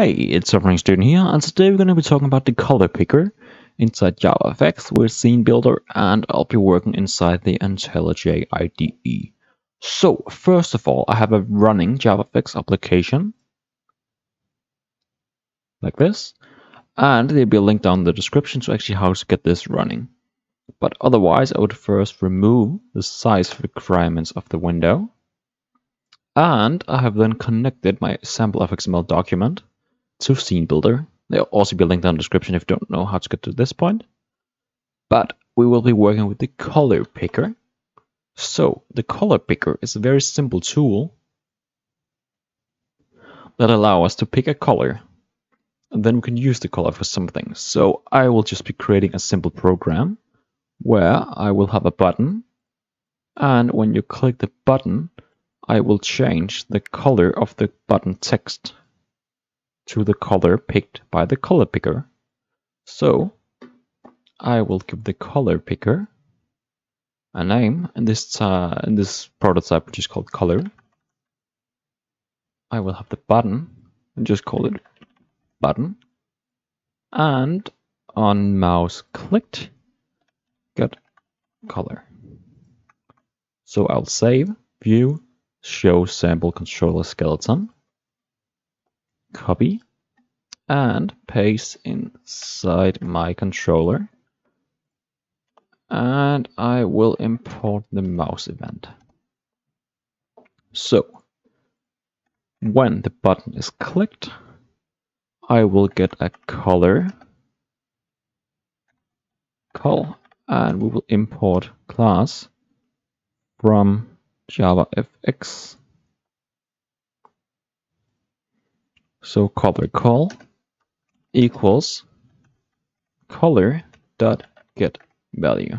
Hey, it's Suffering Student here, and today we're going to be talking about the color picker inside JavaFX with Scene Builder, and I'll be working inside the IntelliJ IDE. So, first of all, I have a running JavaFX application, like this, and there'll be a link down in the description to actually how to get this running. But otherwise, I would first remove the size requirements of the window, and I have then connected my sample FXML document to Scene Builder. There'll also be a link down in the description if you don't know how to get to this point. But we will be working with the color picker. So the color picker is a very simple tool that allow us to pick a color and then we can use the color for something. So I will just be creating a simple program where I will have a button and when you click the button I will change the color of the button text to the color picked by the color picker. So I will give the color picker a name in this uh, in this prototype which is called color. I will have the button and just call it button and on mouse clicked get color. So I'll save, view, show sample controller skeleton copy and paste inside my controller. And I will import the mouse event. So, when the button is clicked, I will get a color call and we will import class from JavaFX So color call equals color dot get value.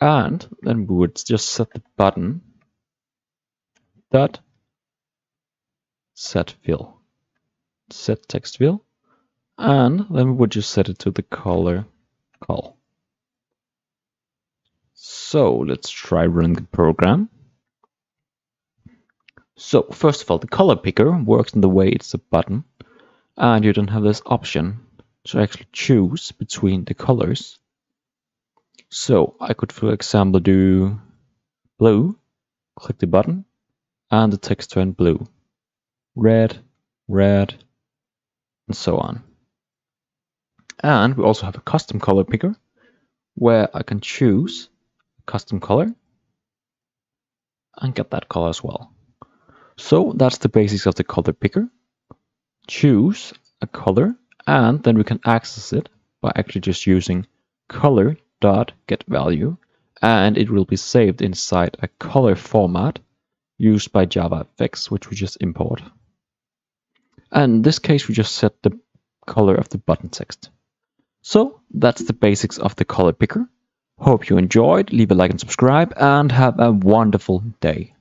And then we would just set the button dot set fill, set text fill, and then we would just set it to the color call. So let's try running the program. So first of all, the color picker works in the way it's a button and you don't have this option to actually choose between the colors. So I could, for example, do blue, click the button, and the text turn blue, red, red, and so on. And we also have a custom color picker where I can choose custom color and get that color as well. So that's the basics of the color picker. Choose a color and then we can access it by actually just using color.getValue and it will be saved inside a color format used by JavaFX which we just import. And in this case we just set the color of the button text. So that's the basics of the color picker. Hope you enjoyed, leave a like and subscribe and have a wonderful day.